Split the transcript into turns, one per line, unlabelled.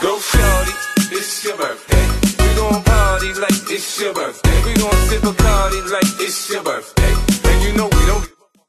Go shorty, it's your birthday. We gon' party like it's your birthday. We gon' sip Bacardi like it's your birthday.